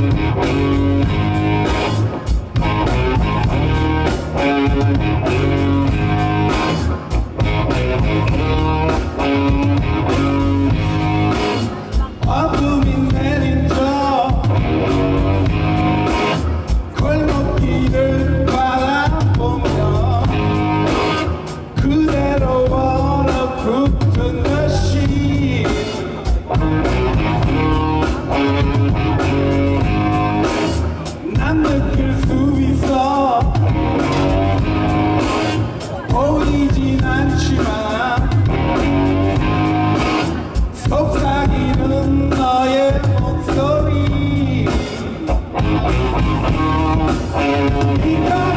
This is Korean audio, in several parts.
Thank 이거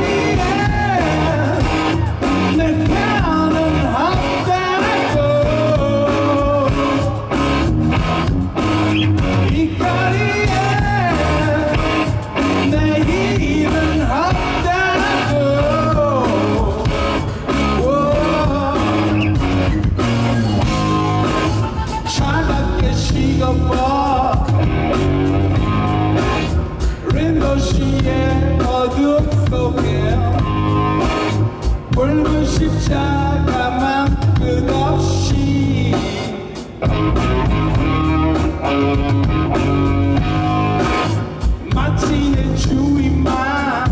마치의 주인만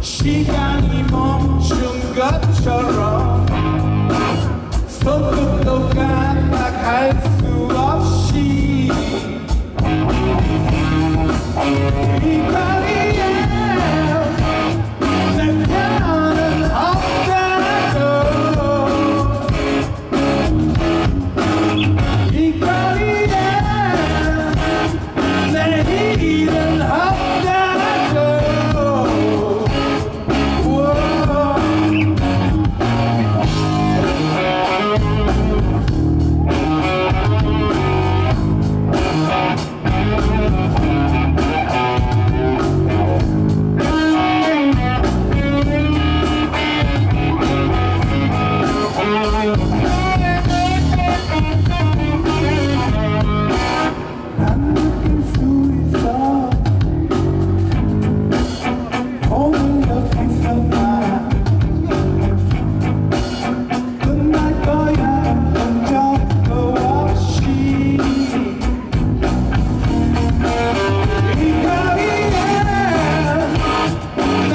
시간이 멈춘 것처럼 손끝도 까딱할 수 없이.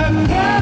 have